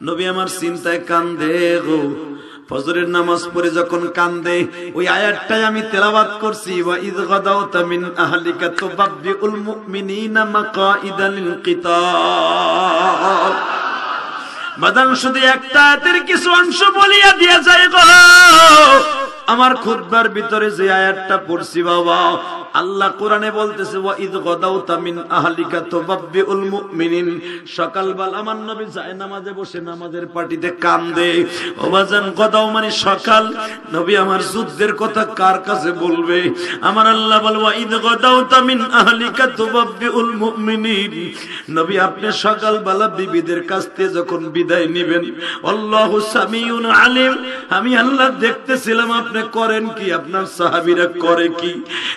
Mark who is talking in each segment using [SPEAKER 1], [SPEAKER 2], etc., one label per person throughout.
[SPEAKER 1] নবী আমার চিন্তায় কান্দে গো। ফজরের নামাজ পড়ে যখন কান্দে, ওই আয়াতটাই আমি তেলাওয়াত করছি, ওয়া ইদ গাদাউতা মিন আহলিকা তুবাব্বিউল মুমিনিনা মাকাইদা লিল কিতাল শুধু একটা আয়াতের কিছু অংশ বলিয়া দিয়া যায় গো। আমার খুতবার ভিতরে যে আয়াতটা পড়ছি, বাবা, আল্লাহ কোরআনে বলতেছে ওয়া ইদ গাদাউতা মিন আহলিকা তুবাব্বিউল মুমিনিন। সকালবেলা আমার নবী যায় নামাজে বসে নামাজের পার্টিতে কান্দে। ওবাজান গদাও মানে সকাল। নবী আমার যুদ্ধের কথা কার কাছে বলবে? আমার আল্লাহ বল ওয়া ইদ গাদাউতা মিন আহলিকা তুবাব্বিউল মুমিনিন। নবী আপনি সকালবেলা বিবিদের কাছ থেকে যখন বিদায় নেবেন, আল্লাহু সামিউন আলিম। আমি আল্লাহ দেখতেছিলাম, আপনি করেন কি? আপনার সাহাবীরা করে কি?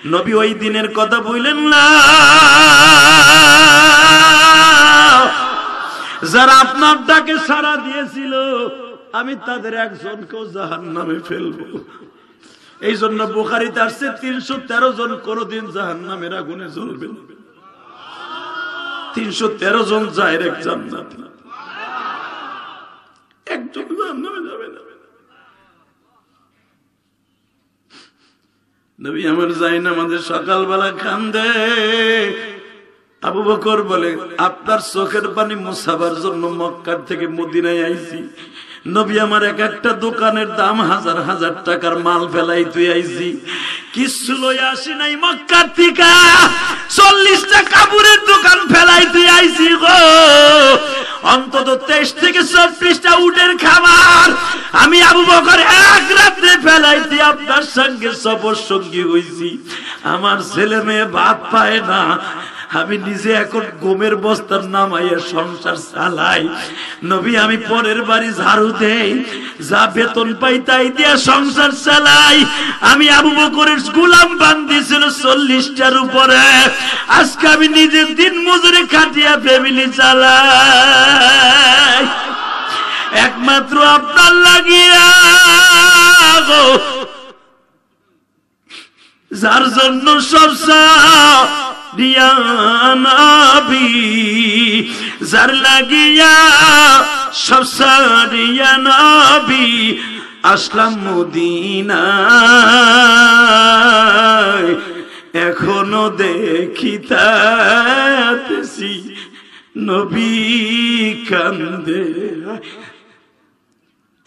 [SPEAKER 1] নবী ওই দিনের কথা বললেন, না। যারা আপনার ডাকে সারা দিয়েছিল, আমি তাদের একজনকেও জাহান নামে ফেলব। এই জন্য বুখারিতে আসছে, তিনশো তেরো জন কোনদিন জাহান নামের আগুনে জ্বলবে তিনশো তেরো জন ডাইরেক্ট জান্নাত। একজন জাহান্নামে যাবে না। নবী আমার যাই না আমাদের সকালবেলা কান্দে। আবু বকর বলে, আপনার চোখের পানি মুসাবার জন্য মক্কার থেকে মদিনায় আইছি। নবী আমার এক একটা দোকানের দাম হাজার হাজার টাকার মাল ফেলাই তুই আইছি কিছু লই আসি নাই মক্কার থেকে। চল্লিশটা কাপড়ের দোকান ফেলাই তুই আইছি গো। অন্তত তেইশ থেকে চব্বিশটা উটের খাবার আমি আবু বকর এক রাত্রে ফেলাইতে আপনার সঙ্গে সফর সঙ্গী হইছি। আমার ছেলে মেয়ে ভাত পায় না। আমি নিজে এখন গমের বস্তার নামাইয়া সংসার চালাই। নবী, আমি পরের বাড়ি ঝাড়ু দেই। যা বেতন পাই তাই দিয়া সংসার চালাই। আমি আবু বকরের গুলাম বান্ধিছিল চল্লিশটার উপরে। আজকে আমি নিজের দিন মজুরি খাটিয়া ফ্যামিলি চালাই। একমাত্র আপনার লাগিয়া যার জন্য সবসা দিয়ানাবি যার লাগিয়া সবসা দিয়ানাবি আসলাম মদিনা এখনও দেখিতাছি নবী কান্দে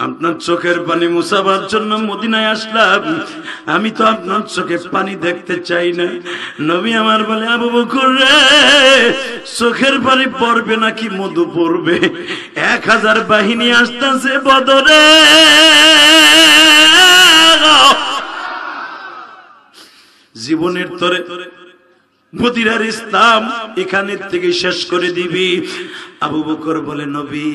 [SPEAKER 1] আপনার চোখের পানি মুসাবার জন্য মদিনায় আসলাম। আমি তো আপনার চোখে পানি দেখতে চাই না। নবী আমার বলে, আবু বকর রে, চোখের পানি পড়বে নাকি মধু পড়বে? এক হাজার বাহিনী আসতেছে বদরে। জীবনের তরে মদিরার ইসলাম এখানের থেকে শেষ করে দিবি। আবু বকর বলে, নবী,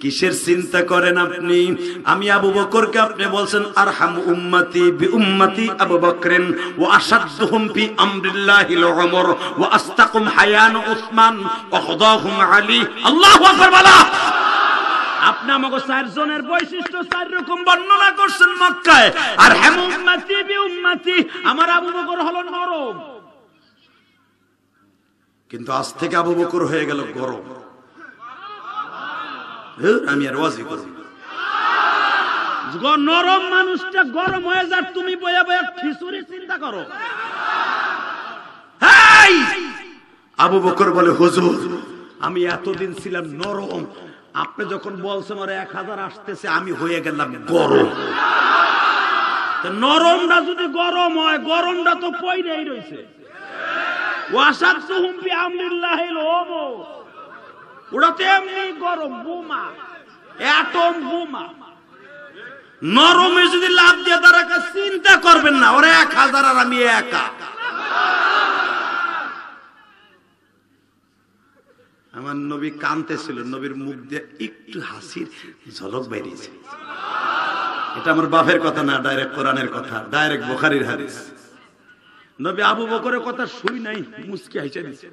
[SPEAKER 1] কিসের চিন্তা করেন আপনি? আমি আবু বকরকে আপনি বলছেন আর হাম উম্মতি বি উম্মতি আবু বকরেন ও আসাদুহুম ফি আমরিল্লাহিল উমর ও আস্তাকুম হায়ান উসমান ও খুদাহুম আলী। আল্লাহু আকবার, বলা! আপনি আমাকে চার জনের বৈশিষ্ট্য চার রকম বর্ণনা করছেন মক্কায়। আর হেম উম্মতি বি উম্মতি। আমার আবু বকর হলো নরম কিন্তু আজ থেকে আবু বকর হয়ে গেল গরম। হ্যাঁ, আমি আর ওয়াজি করব নরম মানুষটা গরম হয়ে যাক তুমি বয়া বয়া খিচুড়ি চিন্তা করো। আবু বকর বলে হুজুর আমি এতদিন ছিলাম নরম। আপনি যখন বলছেন ওরা এক হাজার আসতেছে আমি হয়ে গেলাম গরম। তা নরমটা যদি গরম হয় গরমটা তো পয়রাই রয়েছে ওয়াসাদতুহুম বিআমরিল্লাহিল নরমে যদি লাভ দিয়ে তারা চিন্তা করবেন না, ওরা এক হাজার আর আমি একা। আমার নবী কানতেছিল নবীর মুখ দিয়ে একটু হাসির ঝলক বেরিয়েছে। এটা আমার বাপের কথা না, ডাইরেক্ট কোরআনের কথা, ডাইরেক্ট বোখারির হাদিস। নবী আবু বকরের কথা শুই নাই, মুসকি হাইছে দিছে।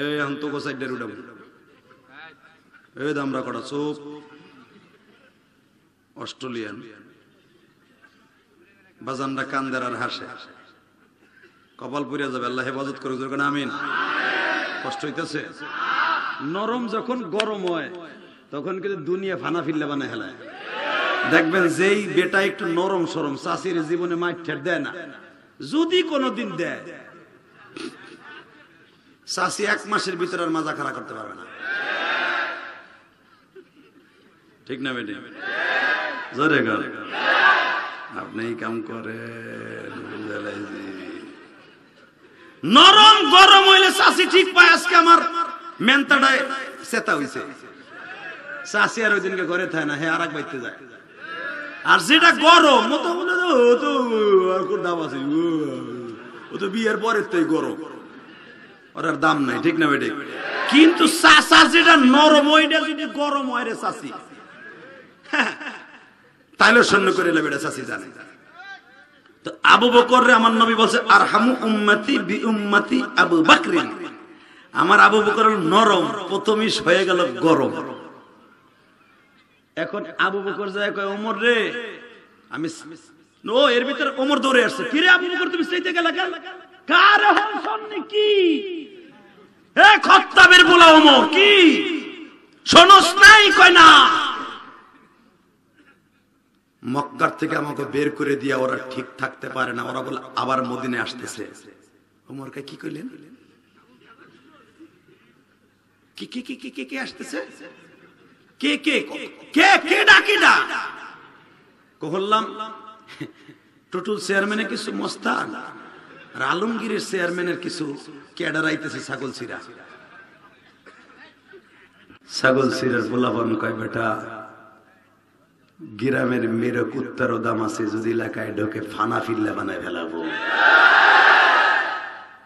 [SPEAKER 1] এই আন্ত গোসাই ডের উঠাবো। এই দামরা কটা চোপ। অস্ট্রেলিয়ান। বাজানরা কান্দের আর হাসে। কপাল পুরিয়া যাবে, আল্লাহ হেফাজত করে যখন আমিন। কষ্ট হইতেছে। নরম যখন গরম হয়, তখন কিন্তু দুনিয়া ফানা ফিল্লে বানায় হেলায়। দেখবেন যেই বেটা একটু নরম সরম, চাষির জীবনে মাঠ ঠের দেয় না। যদি কোনোদিন দেয়, চাষি এক মাসের ভিতরে আর মাজা খাড়া করতে পারবে না। ঠিক না বেটি? জোরে কর। আপনি কাম বুঝালাইছি। নরম গরম হইলে চাষি ঠিক পায়, আজকে আমার মেন্তাটায় চেতা হইছে। চাষি আর ওই দিনকে ঘরে থাকে না, হে আর এক যায়। আর যেটা গরম ও তো বলে দাম আছে? ও, তো বিয়ের পরের তো গরম। ওর আর দাম নাই ঠিক না বেটে? কিন্তু চাষা যেটা নরম ওইটা যদি গরম হয় রে চাষি তাইলে সৈন্য করে এলে বেটা চাষি জানে। তো আবু বকর রে আমার নবী বলছে আর হামু উম্মাতি বি উম্মাতি আবু বাকরিন। আমার আবু বকর নরম প্রথমই হয়ে গেল গরম। এখন আবু বকর যায় কয়, ওমর রে, আমি ও, এর ভিতরে ওমর দৌড়ে আসছে। কিরে আবু বকর, তুমি সেইতে গেলা কেন? কার শুননি কি? এ খত্তাবের বলা ওমর, কি? শোনস নাই, কয় না? মক্কার থেকে আমাকে বের করে দিয়া ওরা ঠিক থাকতে পারে না, ওরা বলে, আবার মদিনে আসতেছে। ওমর কে কি কইলেন? কি কি কি কি কি কি আসতেছে? কে কে কে কে ডাকি ডা কহল্লাম টোটাল চেয়ারম্যানের কিছু মস্তান আর আলমগীরের চেয়ারম্যানের কিছু ক্যাডার আইতেছে ছাগল সিরা ছাগল সিরার বলাবন কয়, বেটা, গ্রামের মেরে কুত্তার দাম আছে, যদি এলাকায় ঢোকে ফানা ফিল্লা বানায় ফেলাবো।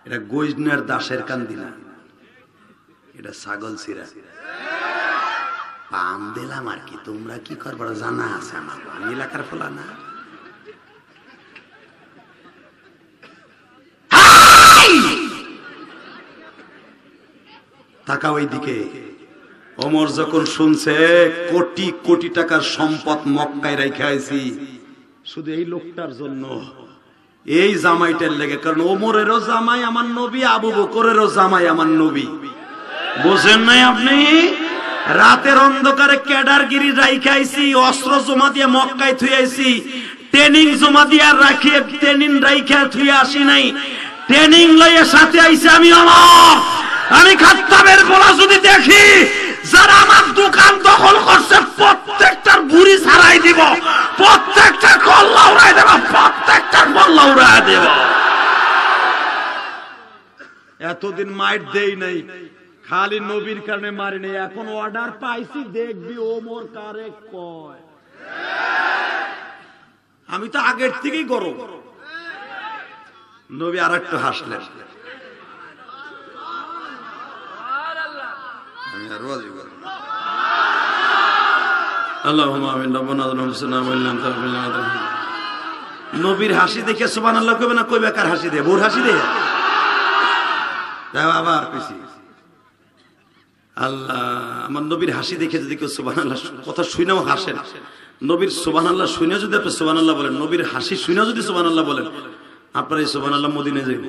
[SPEAKER 1] এটা গৈজনার দাসের কান্দি না। এটা ছাগল সিরা পাম দিলাম আর কি, তোমরা কি করবার জানা আছে আমার আমি এলাকার ফলা না? তাকা ওই দিকে ওমর যখন শুনছে, কোটি কোটি টাকার সম্পদ মক্কায় রেখে আইছি, শুধু এই লোকটার জন্য। এই জামাইটার লেগে, কারণ ওমরেরও জামাই আমার নবী, আবু বকরেরও জামাই আমার নবী। বোঝেন নাই আপনি? রাতের অন্ধকারে ক্যাডারগিরি রাইখাইছি অস্ত্র জমা দিয়ে মক্কায় আইছি। ট্রেনিং জমা দিয়ে আর রাখি, ট্রেনিং রাইখা থুই আসি নাই। ট্রেনিং লইয়ে সাথে আইছি আমি আমার। আমি খাত্তাবের বলা যদি দেখি, যারা আমার দোকান দখল করছে, প্রত্যেকটার বুড়ি ছাড়াই দিব। প্রত্যেকটার কল্লা উড়াই দেব, প্রত্যেকটার কল্লা উড়াই দেব। এতদিন মাইট দেই নাই। খালি নবীর কারণে মারি নাই, এখন অর্ডার পাইছি, দেখবি ও মোর কারে কয়। আমি তো আগের থেকেই গরম। নবী আর একটু হাসলেন আমি নবীর হাসি দেখে সুবহানাল্লাহ কইবে না কই বেকার হাসি দে বোর হাসি দে আবার কইছি আল্লাহ, আমার নবীর হাসি দেখে যদি কেউ সুবহানাল্লাহ কথা শুনেও হাসেন নবীর সুবহানাল্লাহ শুনে যদি আপনি সুবহানাল্লাহ বলেন, নবীর হাসি শুনে যদি সুবহানাল্লাহ বলেন, আপনার এই সুবহানাল্লাহ মদিনায় যাইব।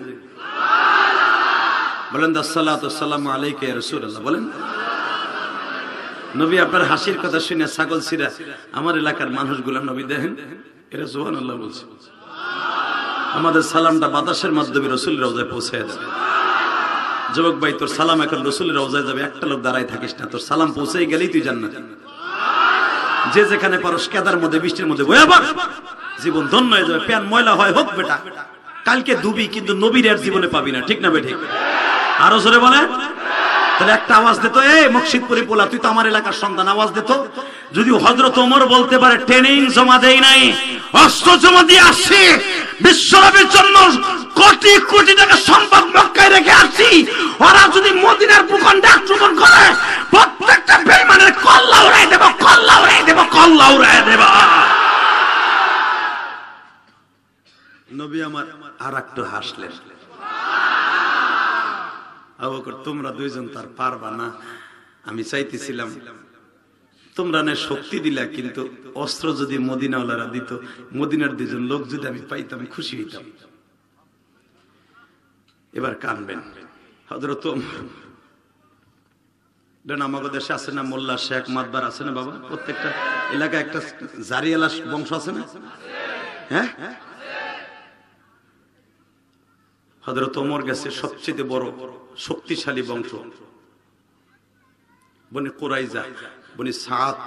[SPEAKER 1] বলেন দাসাল্লাতু সালামু আলাইকা ইয়া রাসূলুল্লাহ। বলেন, নবী, আপনার হাসির কথা শুনে ছাগল ছিরা আমার এলাকার মানুষগুলা নবী দেখেন, এরা সোহান আল্লাহ বলছে। আমাদের সালামটা বাতাসের মাধ্যমে রসুল রওজায় পৌঁছে দেবে যুবক ভাই, তোর সালাম এখন রসুল রওজায় যাবে। একটা লোক দাঁড়ায় থাকিস না। তোর সালাম পৌঁছে গেলেই তুই জান্নাত। যে যেখানে পারস কেদার মধ্যে, বৃষ্টির মধ্যে জীবন ধন্য হয়ে যাবে। প্যান ময়লা হয়, হোক বেটা। কালকে দুবি কিন্তু নবীর আর জীবনে পাবি না। ঠিক না বেঠিক আরও জোরে বলে? তাহলে একটা আওয়াজ দিত এই মকসিদপুরি পোলা, তুই তো আমার এলাকার সন্তান, আওয়াজ দিত যদি হজরত ওমর বলতে পারে ট্রেনিং জমা দেই নাই, অস্ত্র জমা দিয়ে আসছি। বিশ্বনবীর জন্য কোটি কোটি টাকা সম্পদ মক্কায় রেখে আসছি। ওরা যদি মদিনার ভূখণ্ডে আক্রমণ করে, প্রত্যেকটা বেইমানের কল্লা উড়াই দেব, কল্লা উড়াই দেব, কল্লা উড়াই দেব। নবী আমার আর একটু হাসলেন তোমরা দুইজন তার পারবা না? আমি চাইতেছিলাম তোমরা না শক্তি দিলা, কিন্তু অস্ত্র যদি মদিনাওয়ালারা দিত, মদিনার দুজন লোক যদি আমি পাইতাম, খুশি হইতাম। এবার কানবেন। হজরত আমাদের দেশে আছে না মোল্লা শেখ মাদবার আছে না বাবা? প্রত্যেকটা এলাকায় একটা জারিয়ালা বংশ আছে না? হ্যাঁ? হজরত ওমর গেছে সবচেয়ে বড় শক্তিশালী বংশ। বনি কোরাইজা। বনি সাত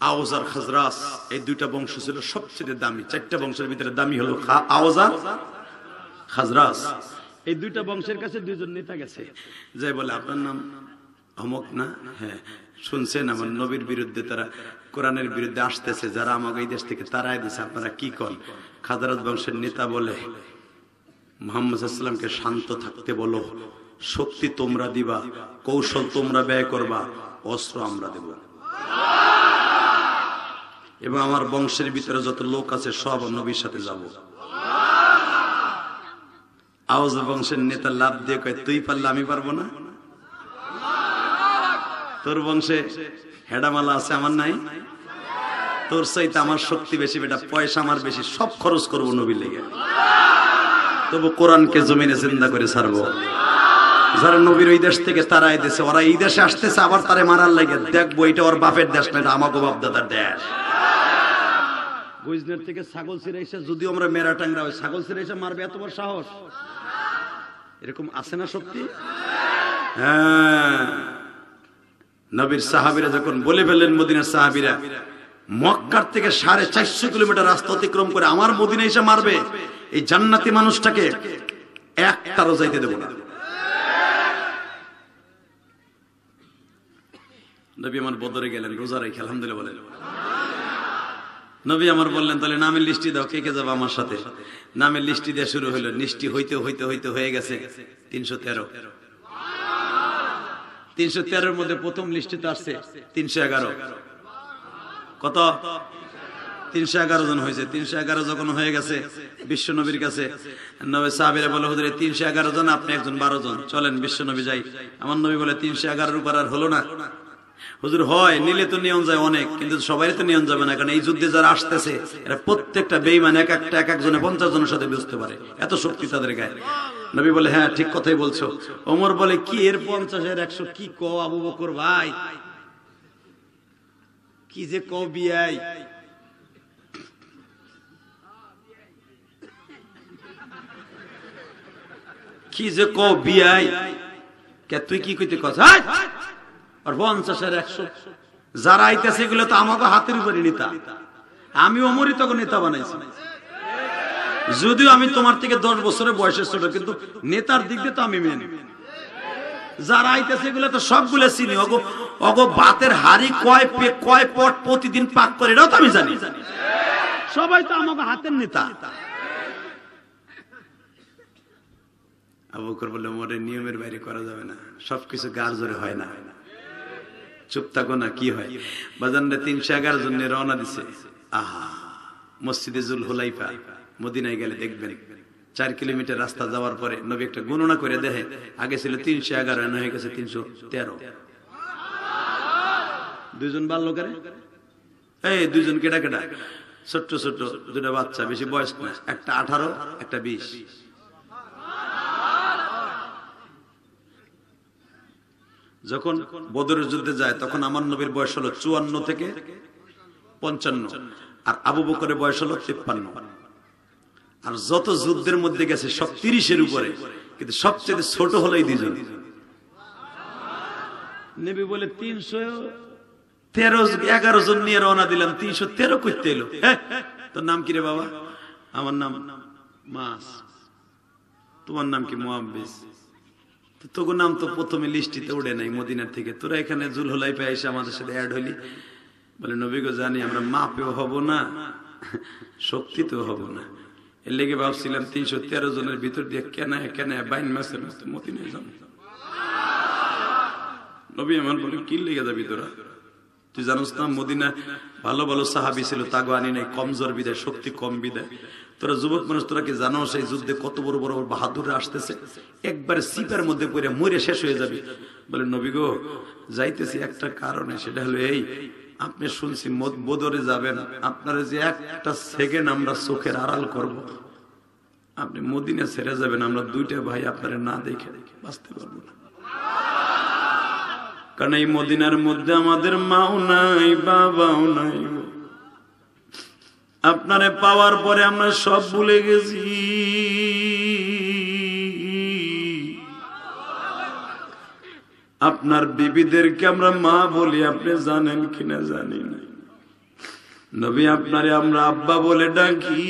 [SPEAKER 1] আওজার খাজরাস, এই দুইটা বংশ ছিল সবচেয়ে দামি। চারটা বংশের ভিতরে দামি হলো আওজার খাজরাস। এই দুইটা বংশের কাছে দুইজন নেতা গেছে। যাই বলে, আপনার নাম অমক না? হ্যাঁ শুনছেন আমার নবীর বিরুদ্ধে তারা কোরআনের বিরুদ্ধে আসতেছে। যারা আমাকে এই দেশ থেকে তারাই দিছে, আপনারা কি কন? খাজরাত বংশের নেতা বলে, মোহাম্মদ সাল্লামকে শান্ত থাকতে বলো। শক্তি তোমরা দিবা, কৌশল তোমরা ব্যয় করবা। অস্ত্র আমরা দেব। এবং আমার বংশের ভিতরে যত লোক আছে, সব নবীর সাথে যাব। আওয়াজ বংশের নেতা লাভ দিয়ে কয়, তুই পারলে আমি পারব না? তোর বংশে হেডামালা আছে আমার নাই? তোর চাইতে আমার শক্তি বেশি, বেটা পয়সা আমার বেশি, সব খরচ করব নবীর লেগে। তবু কোরআনকে জমিনে চিন্তা করে ছাড়বো। যারা নবীর ওই দেশ থেকে তারা এই দেশে ওরা এই দেশে আসতেছে, আবার তারে মারার লাগে। দেখব, এটা ওর বাপের দেশ না, এটা আমাকে বাপ দাদার দেশ। গুজনের থেকে ছাগল ছিঁড়ে এসে যদি আমরা মেরা টাংরা ওই ছাগল ছিঁড়ে এসে মারবে, এত বড় সাহস। এরকম আছে না শক্তি হ্যাঁ। নবীর সাহাবিরা যখন বলে ফেললেন মদিনার সাহাবিরা, মক্কার থেকে সাড়ে চারশো কিলোমিটার রাস্তা অতিক্রম করে আমার মদিনা এসে মারবে, এই জান্নাতি মানুষটাকে এক একটারও যাইতে দেবো না। নবী আমার বদরে গেলেন, রোজা রেখে আলহামদুলিল্লাহ বলেন। নবী আমার বললেন, তাহলে নামের লিস্টি দাও, কে কে যাব আমার সাথে? নামের লিস্টি দিয়ে শুরু হলো নিষ্টি হইতে হইতে হইতে হয়ে গেছে তিনশো তেরো। তিনশো তেরোর মধ্যে প্রথম লিস্টিতে আসছে তিনশো এগারো। কত? তিনশো এগারো জন হয়েছে। তিনশো এগারো যখন হয়ে গেছে বিশ্ব নবীর কাছে, নবী সাহাবিরা বলে হুজুর তিনশো এগারো জন, আপনি একজন বারো জন। চলেন বিশ্ব নবী যাই। আমার নবী বলে, তিনশো এগারোর উপর আর হলো না। হুজুর হয়, নিলে তো নিয়ন যায় অনেক, কিন্তু সবাই তো নিয়ন যাবে না, কারণ এই যুদ্ধে যারা আসতেছে, এরা প্রত্যেকটা বেইমান এক একটা, এক একজনে পঞ্চাশ জনের সাথে বুঝতে পারে। এত শক্তি তাদের গায়ে। নবী বলে হ্যাঁ ঠিক কথাই বলছো। ওমর বলে, কি এর পঞ্চাশের একশো? কি ক আবু বকর ভাই? কি যে ক বিয়াই কি যে ক বিয়াই কে, তুই কি কইতে কথা আর পঞ্চাশের একশো। যারা আইতেছে এগুলো তো আমাকে হাতের উপরে নিতা। আমি অমরই তখন নেতা বানাইছি। যদিও আমি তোমার থেকে দশ বছরের বয়সের ছোট, কিন্তু নেতার দিক দিয়ে তো আমি মেনে যারা আইতেছে এগুলো তো সবগুলো চিনি। অগো অগো বাতের হাড়ি কয় কয় পট প্রতিদিন পাক করে, এটাও তো আমি জানি। সবাই তো আমাকে হাতের নেতা। আবু বললে, মোরে নিয়মের বাইরে করা যাবে না। সবকিছু গার জোরে হয় না। চুপ থাকো না, কি হয়? বাজানরা তিনশো এগারো জন রওনা দিছে। আহা, মসজিদে জুল হুলাইফা মদিনায় গেলে দেখবেন। চার কিলোমিটার রাস্তা যাওয়ার পরে নবী একটা গণনা করে দেখে, আগে ছিল তিনশো এগারো এখন হয়ে গেছে তিনশো তেরো। দুজন বাল্যকারে এই দুজন কেটা কেটা ছোট্ট ছোট্ট দুটা বাচ্চা, বেশি বয়স একটা আঠারো, একটা বিশ। যখন বদরের যুদ্ধে যায় তখন আমার নবীর বয়স হলো চুয়ান্ন থেকে পঞ্চান্ন। আর আবু বকরের বয়স হলো তিপ্পান্ন। আর যত যুদ্ধের মধ্যে গেছে সব তিরিশের উপরে। কিন্তু সবচেয়ে ছোট হলো এই দুজন নেবি বলে তিনশো তেরো এগারো জন নিয়ে রওনা দিলাম তিনশো তেরো করতে এলো। হ্যাঁ, তোর নাম কি রে বাবা? আমার নাম মাস। তোমার নাম কি? মোহাম্বিস তো তোর নাম তো প্রথমে লিস্টিতে উড়ে নাই মদিনার থেকে। তোরা এখানে জুল হলাই পেয়ে এসে আমাদের সাথে অ্যাড হলি। বলে নবীগো জানি আমরা মাপেও হব না, শক্তিতেও হব না। এর লেগে ভাবছিলাম তিনশো তেরো জনের ভিতর দিয়ে কেন কেন বাইন মাসের মতো মদিনায় যাব। নবী আমার বলে, কি লেগে যাবি তোরা? তুই জানোস না মদিনা ভালো ভালো সাহাবি ছিল, তাগো আনি নাই, কমজোর বিদায়, শক্তি কম বিদায়। তোরা যুবক মানুষ, তোরা কি জানো সেই যুদ্ধে কত বড় বড় বাহাদুর আসতেছে? একবারে সিপার মধ্যে পড়ে মরে শেষ হয়ে যাবে। বলে, নবী গো, যাইতেছি একটা কারণে, সেটা হলো এই, আপনি শুনছি বদরে যাবেন, আপনারা যে একটা সেকেন্ড আমরা চোখের আড়াল করব। আপনি মদিনা ছেড়ে যাবেন, আমরা দুইটা ভাই আপনারা না দেখে বাঁচতে পারব না। কারণ এই মদিনার মধ্যে আমাদের মাও নাই, বাবাও নাই আপনারে পাওয়ার পরে আমরা সব ভুলে গেছি। আপনার বিবিদেরকে আমরা মা বলি, আপনি জানেন কিনা জানি না। নবী আপনারে আমরা আব্বা বলে ডাকি।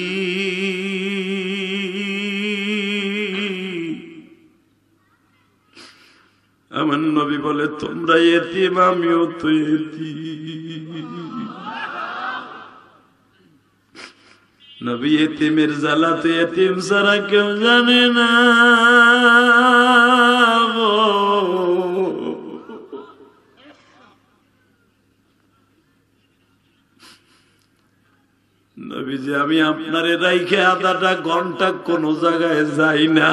[SPEAKER 1] আমার নবী বলে, তোমরা এতিম, আমিও তো এতিম। নবী এতিমের জ্বালা তো এতিম সারা কেউ জানে না। নবীজি, আমি আপনারে রাইখে আধাটা ঘণ্টা কোন জায়গায় যাই না।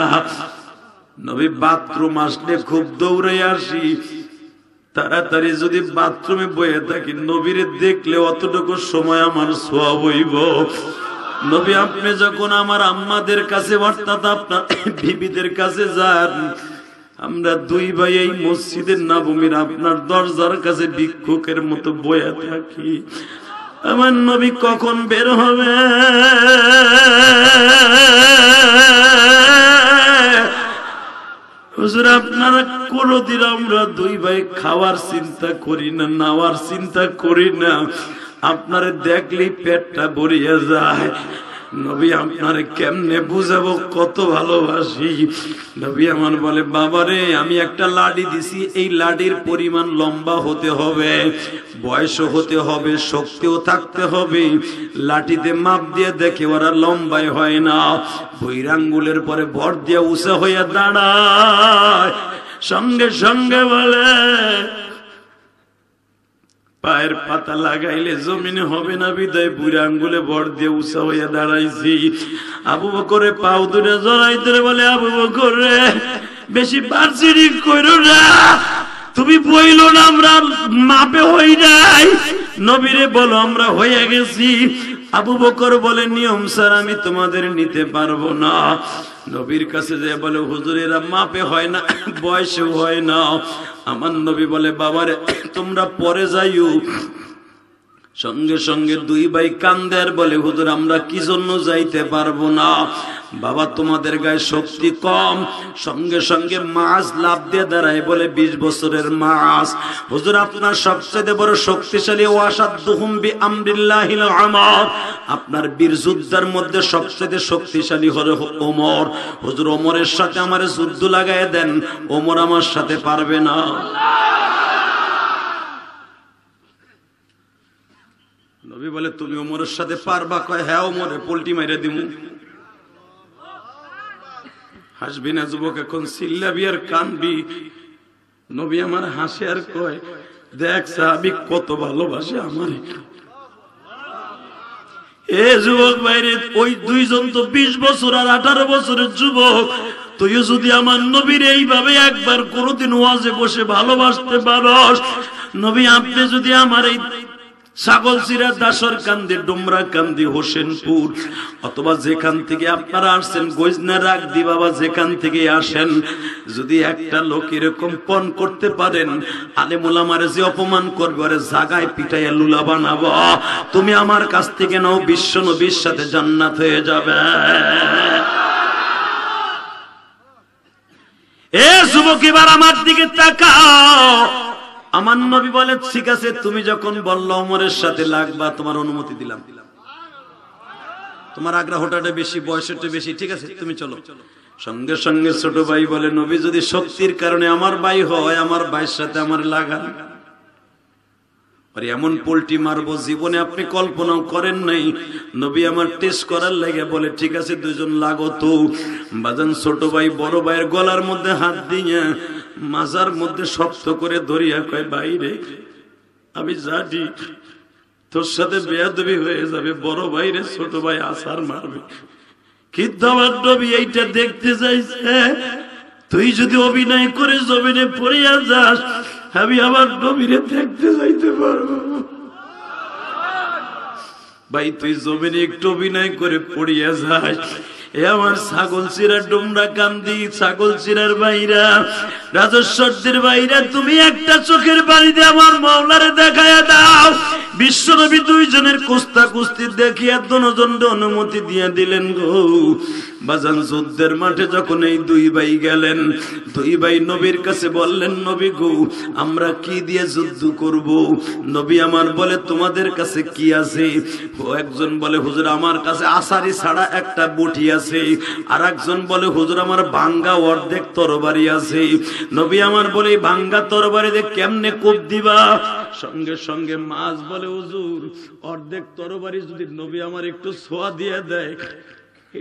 [SPEAKER 1] নবী, বাথরুম আসলে খুব দৌড়ে আসি। তাড়াতাড়ি যদি বাথরুমে বয়ে থাকি, নবীরে দেখলে অতটুকু সময় আমার সোয়াব হইব। নবী, আপনি যখন আমার আম্মাদের কাছে অর্থাৎ আপনার বিবিদের কাছে যান, আমরা দুই ভাই এই মসজিদের নাবমির আপনার দরজার কাছে ভিক্ষুকের মতো বয়ে থাকি। আমার নবী কখন বের হবে? হুজুর, আপনারা কোনদিন আমরা দুই ভাই খাওয়ার চিন্তা করি না, নাওয়ার চিন্তা করি না। আপনারে দেখলেই পেটটা ভরিয়া যায়। নবী, আপনারে কেমনে বুঝাবো? কত ভালোবাসি। নবী আমার বলে, বাবারে, আমি একটা লাডি দিছি। এই লাডির পরিমাণ লম্বা হতে হবে বয়সও হতে হবে, শক্তিও থাকতে হবে। লাঠিতে মাপ দিয়ে দেখে ওরা লম্বাই হয় না। বৈরাঙ্গুলের পরে ভর দিয়ে উষা হইয়া দাঁড়ায়। সঙ্গে সঙ্গে বলে পায়ের পাতা লাগাইলে জমিনে হবে না বিদায়, বুড়ি আঙ্গুলে বর দিয়ে উষা হইয়া দাঁড়াইছি। আবু বকরে পাও দূরে জড়াই ধরে বলে, আবু বকরে বেশি পার্সিডি করো না। তুমি বইলো না, আমরা মাপে হই নাই। নবীরে বলো, আমরা হইয়া গেছি। আবু বকর বলে, নিয়ম স্যার, আমি তোমাদের নিতে পারব না। নবীর কাছে যে বলে, হুজুরেরা মাপে হয় না, বয়সেও হয় না। আমার নবী বলে, বাবারে, তোমরা পরে যাইও। সঙ্গে সঙ্গে দুই ভাই কান্দের বলে, হুজুর, আমরা কি জন্য যাইতে পারব না? বাবা, তোমাদের গায়ে শক্তি কম। সঙ্গে সঙ্গে মাছ লাভ দিয়ে দাঁড়ায়, বলে, বিশ বছরের মাছ। হুজুর, আপনার সবচেয়ে বড় শক্তিশালী ওয়াসাদ দুহুম্বি আমরিল্লাহিল আমর আপনার বীর যুদ্ধের মধ্যে সবচেয়ে শক্তিশালী হলো ওমর। হুজুর, ওমরের সাথে আমার যুদ্ধ লাগায় দেন। ওমর আমার সাথে পারবে না। নবী বলে, তুমি ওমরের সাথে পারবা? কয় হ্যাঁ ওমরে পোল্টি মাইরে দিমু। হাসবি না যুবক, এখন সিল্লাবি আর কানবি। নবী আমার হাসে আর কয়, দেখ সাহাবি, কত ভালোবাসে আমার। এ যুবক বাইরে ওই দুইজন তো বিশ বছর আর আঠারো বছরের যুবক। তুইও যদি আমার নবীর এইভাবে একবার কোনোদিন ওয়াজে বসে ভালোবাসতে পারস, নবী, আপনি যদি আমার এই ছাগল সিরা দাসর কান্দি, ডুমরা কান্দি, হোসেনপুর। অথবা যেখান থেকে আপনারা আসছেন, গজনা রাখ দি বাবা যেখান থেকে আসেন, যদি একটা লোক এরকম পণ করতে পারেন আলে মোলামারে যে অপমান করবে, ওরে জাগায় পিটাইয়া লুলা বানাবো। তুমি আমার কাছ থেকে নাও, বিশ্ব নবীর সাথে জান্নাত হয়ে যাবে। এ যুবক, এবার আমার দিকে তাকাও। আমার নবী বলে, ঠিক আছে, তুমি যখন বলল ওমরের সাথে লাগবা, তোমার অনুমতি দিলাম। তোমার আগ্রহটা বেশি বয়সটা বেশি, ঠিক আছে, তুমি চলো। সঙ্গে সঙ্গে ছোট ভাই বলে, নবী, যদি শক্তির কারণে আমার ভাই হয়, আমার ভাইয়ের সাথে আমার লাগান আর, এমন পোল্টি মারবো, জীবনে আপনি কল্পনাও করেন নাই। নবী আমার টেস্ট করার লাগে বলে, ঠিক আছে, দুজন লাগো তো। বাজান ছোট ভাই বড় ভাইয়ের গলার মধ্যে হাত দিয়ে মাজার মধ্যে শক্ত করে ধরিয়া কয় বাইরে আমি জানি তোর সাথে বেয়াদবি হয়ে যাবে, বড় ভাইরে ছোট ভাই আসার মারবে। কিন্তু আমার নবী এইটা দেখতে চাইছে, তুই যদি অভিনয় করে জমিনে পড়িয়া যাস, আমি আমার নবীরে দেখতে যাইতে পারব। ভাই, তুই জমিনে একটু অভিনয় করে পড়িয়া যাস এ আমার ছাগল চিরার ডুমরা কান্দি, ছাগল চিরার বাইরা রাজস্বরদের বাইরা, তুমি একটা চোখের বাড়িতে আমার মাওলারে দেখায় দাও। বিশ্বনবী দুইজনের কুস্তা কুস্তি দেখিয়া দনজন্ড অনুমতি দিয়ে দিলেন গো। বাজান যুদ্ধের মাঠে যখন এই দুই ভাই গেলেন, দুই ভাই নবীর কাছে বললেন, নবী গো, আমরা কি দিয়ে যুদ্ধ করব? নবী আমার বলে, তোমাদের কাছে কি আছে? ও একজন বলে, হুজুর, আমার কাছে আসারি ছাড়া একটা বটি আছে। আর একজন বলে, হুজুর, আমার ভাঙ্গা অর্ধেক তরবারি আছে। নবী আমার বলে, ভাঙ্গা তরবারি দিয়ে কেমনে কোপ দিবা? সঙ্গে সঙ্গে মাছ বলে, হুজুর, অর্ধেক তরবারি যদি নবী আমার একটু ছোঁয়া দিয়ে দেয়,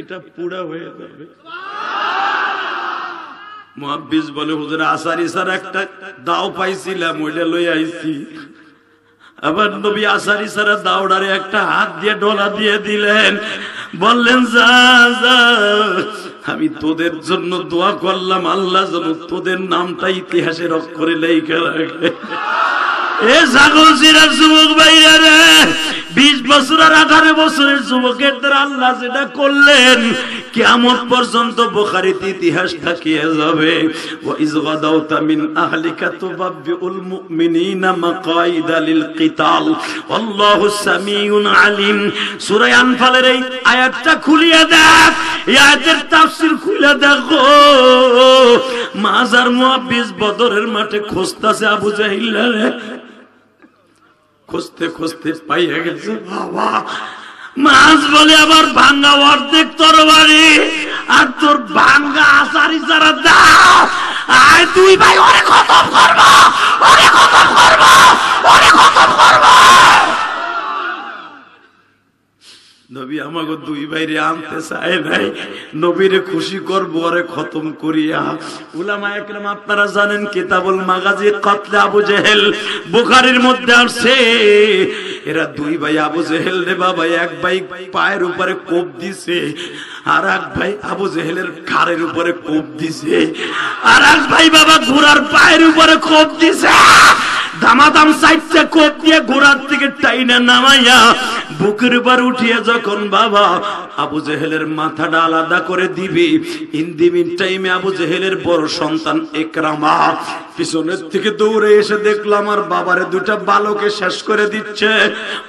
[SPEAKER 1] এটা পুরা হয়ে যাবে। মহাবিস বলে, হুজুর, আসারি স্যার একটা দাও পাইছিলাম, ওইটা লই আইছি। আবার নবী আসারি সারা দাওড়ারে একটা হাত দিয়ে ডোলা দিয়ে দিলেন। বললেন, যা আমি তোদের জন্য দোয়া করলাম, আল্লাহ যেন তোদের নামটা ইতিহাসের অক্ষরে লেখা রাখে। এ সাগর সিরার যুবক বাইরা রে বিশ বছর আর আঠারো বছরের যুবকের দ্বারা আল্লাহ যেটা করলেন কেমন পর্যন্ত বোখারিত ইতিহাস থাকিয়ে যাবে। মিন আহলিকা আলিম। আয়াতটা খুলে বদরের মাঠে খুঁজতাছে আবু জাহিল খুঁজতে খুঁজতে পাইয়া গেছে। বাবা, মাছ বলে আবার ভাঙ্গা অর্ধেক তরবারি, আর তোর ভাঙ্গা আসারি যারা দাও আয় তুই ভাই অনেক খতম করব অনেক খতম করব অনেক খতম করব। নবী আমাকে দুই বাইরে আনতে চায় নাই। নবীরে খুশি করব আরে খতম করিয়া। উলামা আপনারা জানেন কিতাবুল মাগাজি কতলে আবু জেহেল বুখারীর মধ্যে আসছে। এরা দুই ভাই আবু জেহেল রে বাবা, এক ভাই পায়ের উপরে কোপ দিছে, আর এক ভাই আবু জেহেলের ঘাড়ের উপরে কোপ দিছে, আর এক ভাই বাবা ঘোড়ার পায়ের উপরে কোপ দিছে। দামাদাম সাইডটা কোপ দিয়ে ঘোড়ার থেকে টাইনা নামাইয়া বুকের উপর উঠিয়ে যখন বাবা আবু জেহেলের মাথাটা আলাদা করে দিবি ইন দি মিন টাইমে আবু জেহেলের বড় সন্তান একরামা পিছনের থেকে দৌড়ে এসে দেখলাম আর বাবারে দুটা বালকে শেষ করে দিচ্ছে।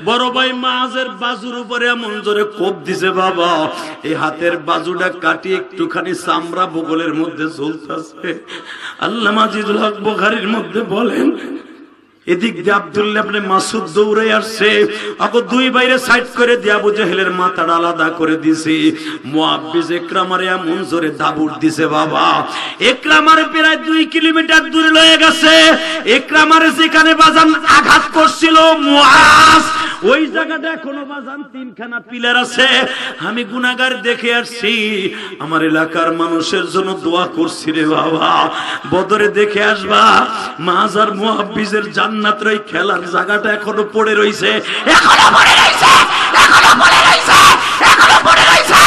[SPEAKER 1] বড় ভাই মাঝের বাজুর উপরে এমন জোরে কোপ দিছে বাবা। এই হাতের বাজুটা কাটি একটুখানি চামড়া বগলের মধ্যে ঝুলতেছে। আল্লাহ মাজিদুল হক বোখারির মধ্যে বলেন এদিক দিয়ে আব্দুল্লাহ আপনি মাসুদ দৌড়ে আসছে। আগে দুই বাইরে সাইড করে দিয়ে আবু জাহেলের মাথাটা আলাদা করে দিছে। মুআব্বিজ এমন জোরে দাবুর দিছে, বাবা। প্রায় দুই কিলোমিটার দূরে লয়ে গেছে। যেখানে বাজান আঘাত করছিল ওই জায়গাটা এখনও বাজান তিনখানা পিলার আছে। আমি গুনাগার দেখে আসছি। আমার এলাকার মানুষের জন্য দোয়া করছি রে বাবা। বদরে দেখে আসবা, মাজার মুহাব্বিজের জান্নাতের ওই খেলার জায়গাটা এখনও পড়ে রইছে। এখনও পড়ে রইছে! এখনও পড়ে রইছে! এখনও পড়ে রইছে!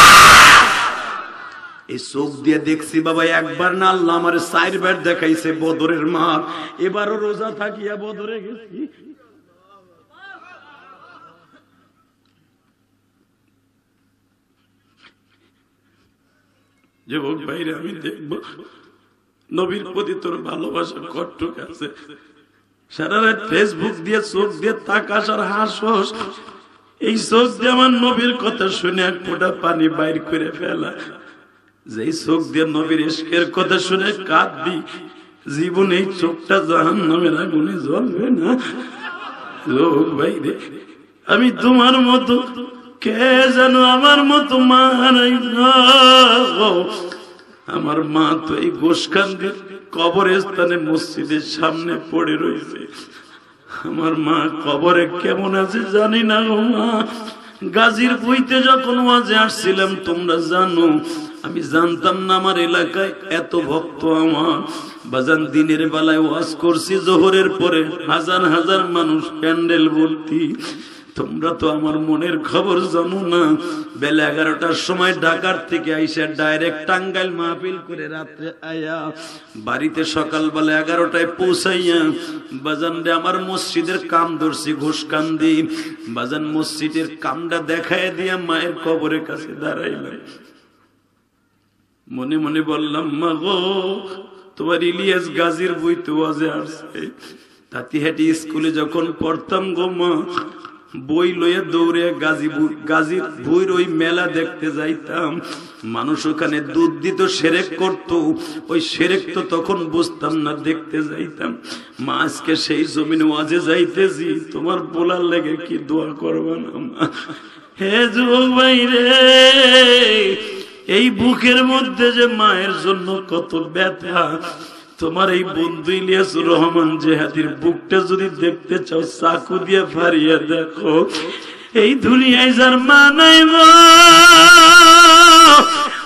[SPEAKER 1] এই চোখ দিয়ে দেখছি বাবা একবার না আল্লাহ আমার সাইড বার দেখাইছে বদরের মাঠ। এবারও রোজা থাকিয়া বদরে গেছি। যুবক ভাইরে আমি দেখব নবীর প্রতি তোর ভালোবাসা কট্টুক আছে? সারা ফেসবুক দিয়ে, চোখ দিয়ে তাকাস আর হাসস। এই চোখ দিয়ে আমার নবীর কথা শুনে এক ফোঁটা পানি বাইর করে ফেলা। যেই চোখ দিয়ে নবীর ইস্কের কথা শুনে কাঁদবি, জীবন এই চোখটা জাহান নামের আগুনে জ্বলবে না? লোক ভাই রে আমি তোমার মতো, কে জানো আমার মতো মা নাই আমার মা তো এই গোসকান্দির কবরস্থানে মসজিদের সামনে পড়ে রয়েছে আমার মা কবরে কেমন আছে জানি না গো মা। গাজীর বইতে যখন ওয়াজে আসছিলাম, তোমরা জানো, আমি জানতাম না আমার এলাকায় এত ভক্ত আমার। বাজান দিনের বেলায় ওয়াজ করছি, জোহরের পরে হাজার হাজার মানুষ প্যান্ডেল ভর্তি। তোমরা তো আমার মনের খবর জানো না। বেলা এগারোটার সময় ঢাকার থেকে আইসা ডাইরেক্ট টাঙ্গাইল মাহফিল করে রাত্রে আয়া বাড়িতে সকালবেলা এগারোটায় পৌঁছাইয়া বাজান রে আমার মসজিদের কাম ধরছি, ঘুষ কান দি বাজান মসজিদের কামটা দেখায় দিয়া মায়ের কবরের কাছে দাঁড়াইলাম মনে মনে বললাম, মা গো, তোমার ইলিয়াস গাজীর বই তো আসছে। তাঁতিহাটি স্কুলে যখন পড়তাম গো মা বই লইয়া দৌড়ে গাজীপুর গাজীর বইর ওই মেলা দেখতে যাইতাম। মানুষ ওখানে দুধ দিত, সেরেক করত। ওই সেরেক তো তখন বুঝতাম না, দেখতে যাইতাম। মা আজকে সেই জমিনে ওয়াজে যাইতেছি। তোমার বলার লেগে কি দোয়া করবা না হে যুবক রে, এই বুকের মধ্যে যে মায়ের জন্য কত ব্যথা তোমার এই বন্ধু ইলিয়াসুর রহমান জেহাদির বুকটা যদি দেখতে চাও, চাকু দিয়ে ফারিয়ে দেখো। এই দুনিয়ায় যার মা নাই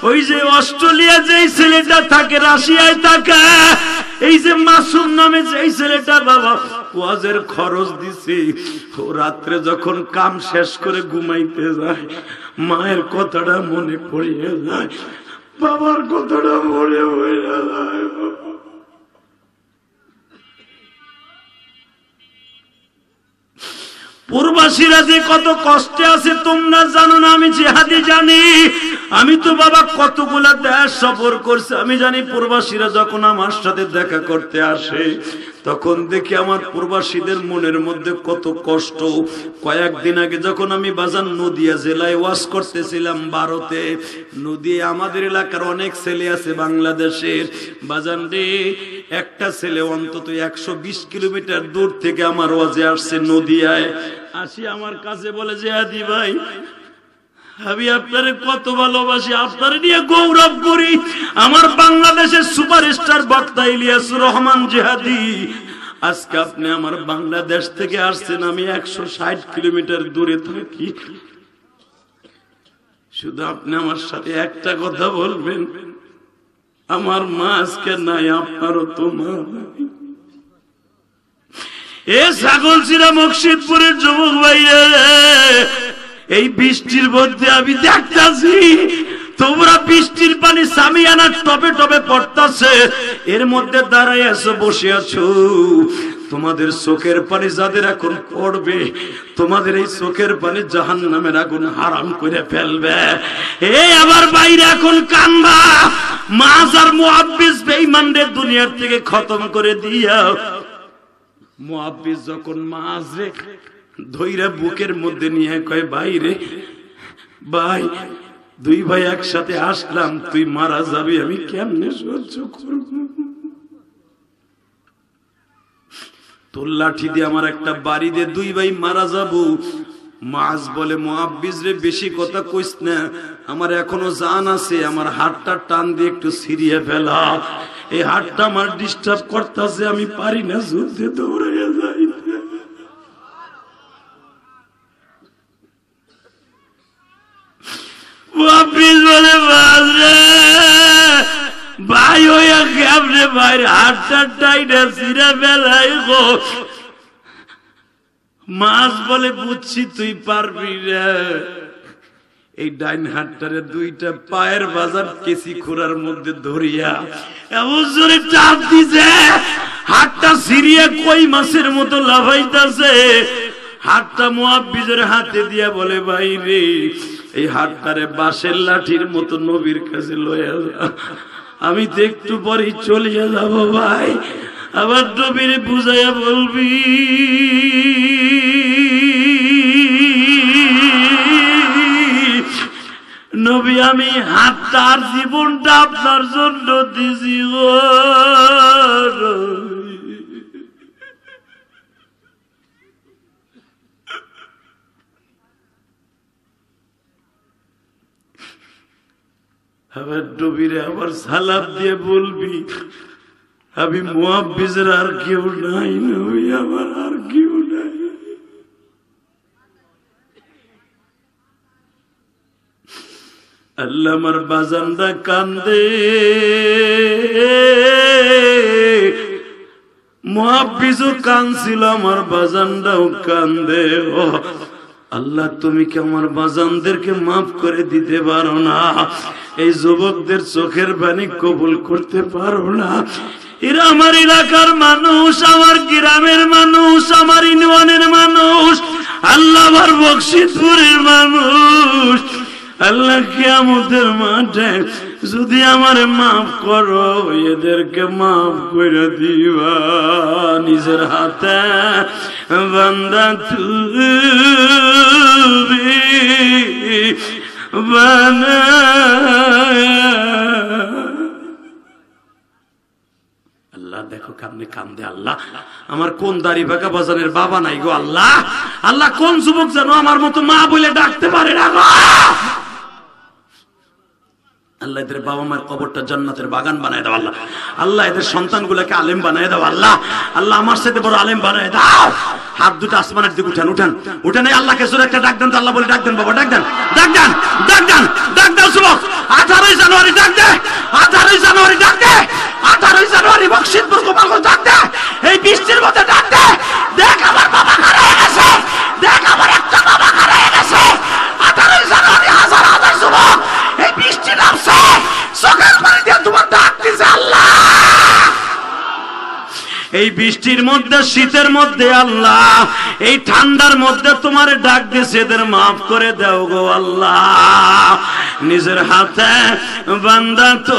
[SPEAKER 1] ওই যে অস্ট্রেলিয়া যে ছেলেটা থাকে, রাশিয়ায় থাকে, এই যে মাসুম নামে যে ছেলেটা বাবা, ওয়াজের খরচ দিছে। ও রাত্রে যখন কাম শেষ করে ঘুমাইতে যায়, মায়ের কথাটা মনে পড়িয়ে যায়, বাবার কথাটা মনে পড়ে যায়। পূর্বাসীরা যে কত কষ্টে আছে তোমরা জানো না আমি জেহাদি জানি। আমি তো বাবা কতগুলা দেশ সফর করছি, আমি জানি প্রবাসীরা যখন আমার সাথে দেখা করতে আসে, তখন দেখি আমার প্রবাসীদের মনের মধ্যে কত কষ্ট। কয়েকদিন আগে যখন আমি বাজান নদিয়া জেলায় ওয়াশ করতেছিলাম ভারতে নদী আমাদের এলাকার অনেক ছেলে আছে বাংলাদেশের। বাজান রে, একটা ছেলে অন্তত একশো বিশ কিলোমিটার দূর থেকে আমার ওয়াজে আসছে নদিয়ায়। আসি আমার কাছে বলে, যে আদি ভাই আমি আপনার কত ভালোবাসি, আপনার নিয়ে গৌরব করি। আমার বাংলাদেশের সুপারস্টার বক্তা ইলিয়াস রহমান জেহাদি, আজকে আপনি আমার বাংলাদেশ থেকে আসছেন, আমি একশো ষাট কিলোমিটার দূরে থাকি। শুধু আপনি আমার সাথে একটা কথা বলবেন, আমার মা আজকে নাই, আপনারও তো মা এ ছাগল চিরা মকসিদপুরের যুবক ভাইয়া এই বৃষ্টির মধ্যে আমি দেখতেছি, তোমরা বৃষ্টির পানি সামিয়ানার টবে টবে পড়তাছে, এর মধ্যে দাঁড়াই আছো, বসে আছো। তোমাদের চোখের পানি যাদের এখন পড়বে, তোমাদের এই চোখের পানি জাহান নামের আগুন হারাম করে ফেলবে। এই আবার বাইরে এখন কান্দা আর মুহাব্বিস বেঈমানদের দুনিয়ার থেকে খতম করে দিয়া মুহাব্বিস যখন মাছ রে ধৈরা বুকের মধ্যে নিয়ে কয়, ভাই রে, ভাই, দুই ভাই একসাথে আসলাম, তুই মারা যাবি, আমি কেমনে সহ্য করব? তোর লাঠি দিয়ে আমার একটা বাড়ি দিয়ে দুই ভাই মারা যাব। মাছ বলে, মুআব্বিজ রে, বেশি কথা কইস না, আমার এখনও জান আছে, আমার হাতটা টান দিয়ে একটু সিরিয়ে ফেলা। এই হাতটা আমার ডিস্টার্ব করতেছে, আমি পারি না যুদ্ধে দৌড়াইয়া ভাই সিরে মাছ বলে বুঝছি তুই পারবি রে এই ডাইন হাতটারে দুইটা পায়ের বাজার কেসি খোরার মধ্যে ধরিয়া এমন জোরে চাপ দিছে, হাতটা সিরিয়া কই মাছের মতো লাফাইতাছে। হাতটা মুআব্বিজের হাতে দিয়া বলে, ভাই রে এই হাতটারে বাঁশের লাঠির মতো নবীর কাছে লইয়া যা আমি তো একটু পরেই চলিয়া যাব ভাই। আবার নবীরে বুঝাইয়া বলবি। নবী, আমি হাতটা আর জীবনটা আপনার জন্য দিছি গো। আবার ডবিরে আবার সালাদ দিয়ে বলবি, আমি মুহাব্বিজের আর কেউ নাই নবী আমার আর কেউ নাই। আল্লাহ আমার বাজানটা কান্দে। মহাবিজু কানছিল, আমার বাজানটাও কান্দে।
[SPEAKER 2] আল্লাহ, তুমি কি আমার বাজানদেরকে মাফ করে দিতে পারো না? এই যুবকদের চোখের বাণী কবুল করতে পারো না। এরা আমার এলাকার মানুষ, আমার গ্রামের মানুষ, আমার ইউনিয়নের মানুষ, আল্লাহ আমার বক্সিদপুরের মানুষ। আল্লাহ কিয়ামতের মাঠে যদি আমার মাফ করো, এদেরকে মাফ করে দিবা। নিজের হাতে বান্দা তুবি বানায়া আল্লাহ, দেখো কামনে কান্দে আল্লাহ। আমার কোন দাড়ি বাঁকা বাজানের বাবা নাই গো আল্লাহ। আল্লাহ কোন যুবক যেন আমার মতো মা বলে ডাকতে পারে না আল্লাহ এদের বাবা মায়ের কবরটা জান্নাতের বাগান বানায় দাও, আল্লাহ। আল্লাহ এদের সন্তানগুলোকে আলেম বানায় দাও, আল্লাহ। আল্লাহ আমার সাথে বড় আলেম বানায় দাও। হাত দুটো আসমানের দিকে উঠান উঠান। উঠান এই আল্লাহকে জোরে একটা ডাক দেন তো আল্লাহ বলে, ডাক দেন বাবা, ডাক দেন। ডাক দেন ডাক দেন ডাক দেন যুবক আঠারোই জানুয়ারি ডাক দে, আঠারোই জানুয়ারি ডাক দে, আঠারোই জানুয়ারি বক্সিদপুর গোপালগঞ্জ ডাক দে। এই বৃষ্টির মধ্যে ডাক দে। দেখ আমার বাবা হারিয়ে গেছে। দেখ আমার একটা বাবা হারিয়ে গেছে। আঠারোই জানুয়ারি হাজার হাজার যুবক বৃষ্টি নামছে। চোখের পানি দিয়ে তোমার ডাক দিছে, আল্লাহ! এই বৃষ্টির মধ্যে, শীতের মধ্যে, আল্লাহ! এই ঠান্ডার মধ্যে তোমার ডাক দিছে, এদের মাফ করে দাও গো, আল্লাহ! নিজের হাতে বান্দা তো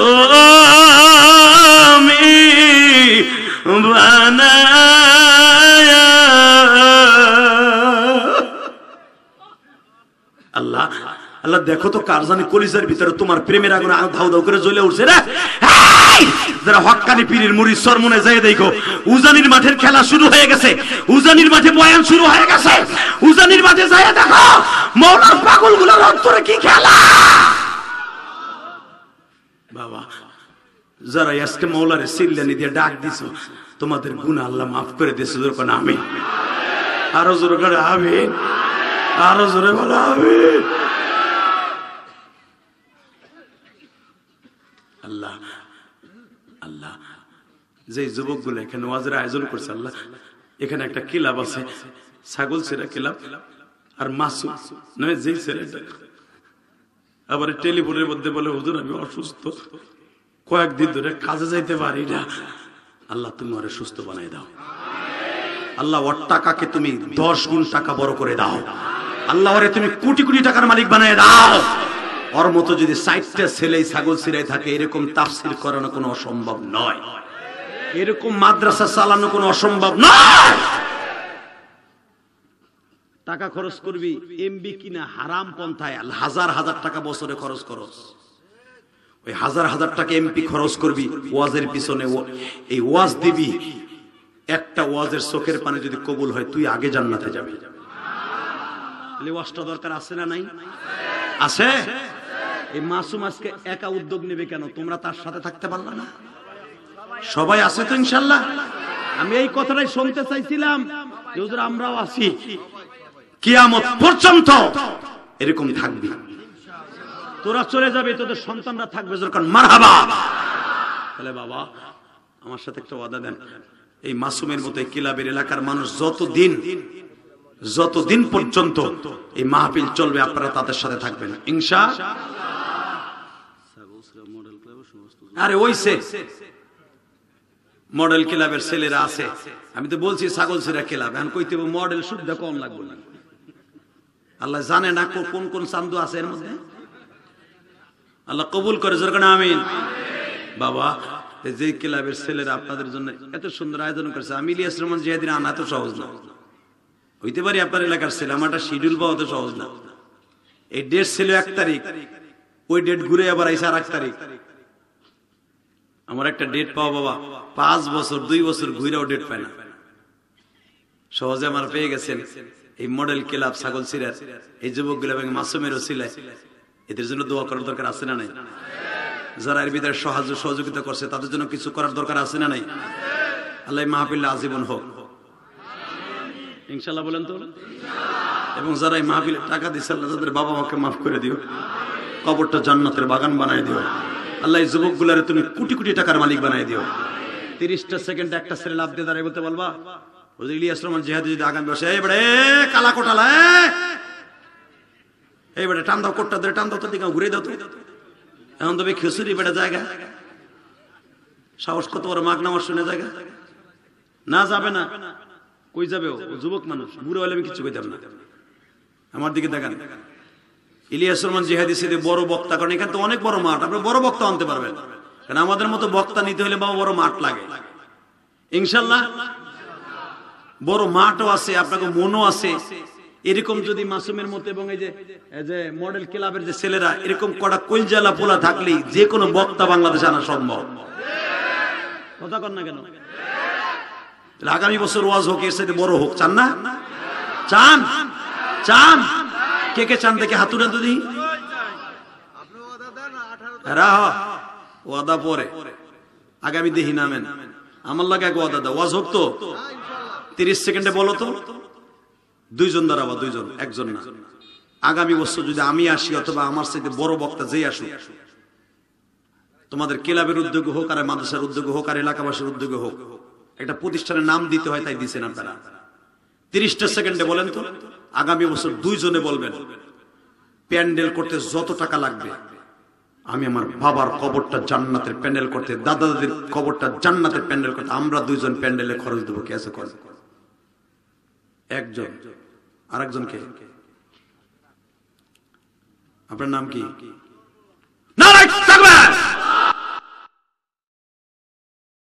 [SPEAKER 2] বানায়া। আল্লাহ! আল্লাহ, দেখো তো কার জানি কলিজার ভিতরে তোমার প্রেমের আগুন ধাউ ধাউ করে জ্বলে উঠছে রে। যারা হক্কানি পীরের মুড়ি সরমনে যায় দেখো, উজানির মাঠের খেলা শুরু হয়ে গেছে। উজানির মাঠে বয়ান শুরু হয়ে গেছে। উজানির মাঠে যায় দেখো, মৌলার পাগলগুলোর অন্তরে কি খেলা? বাবা, যারা আজকে মৌলারে সিল্লানি দিয়ে ডাক দিছো, তোমাদের গুণ আল্লাহ মাফ করে দিয়েছে যখন আমি আরও জোরে করে আমি আরও জোরে বলো আমি আল্লাহ আল্লাহ যে যুবকগুলো এখানে ওয়াজের আয়োজন করছে আল্লাহ। এখানে একটা কিলাব আছে। ছাগল ছেড়া কিলাব আর মাসু নয়, যেই ছেলেটা আবার টেলিফোনের মধ্যে বলে, হুজুর, আমি অসুস্থ। কয়েকদিন ধরে কাজে যাইতে পারি না। আল্লাহ, তুমি ওরে সুস্থ বানাই দাও। আল্লাহ, ওর টাকাকে তুমি দশ গুণ টাকা বড় করে দাও। আল্লাহ, ওরে তুমি কোটি কোটি টাকার মালিক বানিয়ে দাও। ওর মতো যদি সাইটটা ছেলে ছাগল ছিঁড়াই থাকে, এরকম তাফসির করানো কোনো অসম্ভব নয়। এরকম মাদ্রাসা চালানো কোনো অসম্ভব না। টাকা খরচ করবি এমবি কিনা হারাম পন্থায় হাজার হাজার টাকা বছরে খরচ করস। ওই হাজার হাজার টাকা এমপি খরচ করবি, ওয়াজের পিছনে এই ওয়াজ দিবি, একটা ওয়াজের চোখের পানি যদি কবুল হয়, তুই আগে জান্নাতে যাবি। ওয়াজটা দরকার আছে না নাই? আছে? এই মাসুম আজকে একা উদ্যোগ নেবে কেন? তোমরা তার সাথে থাকতে পারলা না? সবাই আছে তো ইনশাল্লাহ? আমি এই কথাটাই শুনতে চাইছিলাম আমরাও আছি। কিয়ামত পর্যন্ত এরকম থাকবি। তোরা চলে যাবে, তোদের সন্তানরা থাকবে যখন মারহাবা। তাহলে বাবা, আমার সাথে একটা ওয়াদা দেন। এই মাসুমের মতো কিলাবের এলাকার মানুষ যতদিন যতদিন পর্যন্ত এই মাহফিল চলবে, আপনারা তাদের সাথে থাকবেন। ইনশা আরে, ওইসে। মডেল ক্লাবের ছেলেরা আছে। আমি তো বলছি ছাগল ছেড়া ক্লাব, এখন কইতে মডেল শুদ্ধ কম লাগবে না। আল্লাহ জানে না কোন কোন চান্দু আছে এর মধ্যে? আল্লাহ কবুল করে যেরকম আমিন। বাবা যে ক্লাবের ছেলেরা আপনাদের জন্য এত সুন্দর আয়োজন করেছে, আমি ইলিয়াস রহমান জিয়াদিন আনা তো সহজ না। হইতে পারি আপনার এলাকার ছেলে, আমারটা শিডিউল পাওয়া তো সহজ না। এই ডেট ছিল এক তারিখ, ওই ডেট ঘুরে আবার আইসা আর এক তারিখ। আমার একটা ডেট পাওয়া বাবা। পাঁচ বছর, দুই বছর ঘুরেও ডেট পায় না। সহজে আমার পেয়ে গেছেন এই মডেল ক্লাব ছাগল সিরার এই যুবকগুলো এবং মাসুমের ওসিলায়। এদের জন্য দোয়া করার দরকার আছে না নাই? যারা এর ভিতরে সাহায্য, সহযোগিতা করছে, তাদের জন্য কিছু করার দরকার আছে না নাই? আল্লাহ মাহফিল্লা আজীবন হোক। ইনশাল্লাহ বলেন তো? এবং যারা এই মাহফিলে টাকা দিচ্ছে তাদের বাবা মাকে মাফ করে দিও। কবরটা জান্নাতের বাগান বানায় দিও। আল্লাহ যুবক তুমি কোটি কোটি টাকার মালিক বানায় দিও। তিরিশটা সেকেন্ড একটা ছেলে লাভ দিয়ে দাঁড়িয়ে বলতে বলবা যে ইলিয়াস রহমান জেহাদি যদি আগামী বসে এই বড়ে, কালা কোটালা! এই বেটা টান দাও কোটটা ধরে, টান দাও তো দিকে ঘুরে দাও তো। এখন তবে খেসুরি বেটা জায়গা সাহস কত বড় মাগ নামার শুনে জায়গা না যাবে না। কই যাবে ও যুবক মানুষ, বুড়ো হলে আমি কিছু কইতাম না। আমার দিকে দেখান। ইলিয়াস রহমান জিহাদি সিদে বড় বক্তা, কারণ এখানে তো অনেক বড় মাঠ, আপনি বড় বক্তা আনতে পারবেন। কারণ আমাদের মতো বক্তা নিতে হলে বাবা বড় মাঠ লাগে। ইনশাল্লাহ, বড় মাঠও আছে, আপনাকে মনও আছে। এরকম যদি মাসুমের মতো এবং এই যে মডেল ক্লাবের যে ছেলেরা, এরকম কটা কইলজালা পোলা থাকলেই যে কোনো বক্তা বাংলাদেশে আনা সম্ভব। কথা কর না কেন? আগামী বছর ওয়াজ হোক, এর সাথে বড় হোক, চান না? চান? চান? কে কে চান দেখে দিই। রাহ, ওয়াদা পরে। আগামী দেখি নামেন আমার লাগে এক ওয়াদা দাও। ওয়াজ হোক তো। তিরিশ সেকেন্ডে বলো তো। দুইজন দাঁড়াবা দুইজন, একজন না। আগামী বছর যদি আমি আসি অথবা আমার সাথে বড় বক্তা যেই আসুক, তোমাদের ক্লাবের উদ্যোগে হোক আর মাদ্রাসার উদ্যোগে হোক আর এলাকাবাসীর উদ্যোগে হোক, একটা প্রতিষ্ঠানের নাম দিতে হয়, তাই দিচ্ছেন আপনারা। তিরিশটা সেকেন্ডে বলেন তো। আগামী বছর দুইজনে বলবেন, প্যান্ডেল করতে যত টাকা লাগবে, আমি আমার বাবার কবরটা জান্নাতের প্যান্ডেল করতে দাদা দাদির কবরটা জান্নাতের প্যান্ডেল করতে, আমরা দুইজন প্যান্ডেলে খরচ দেবো, কে আছে করে একজন। আরেকজন কে আপনার নাম কি?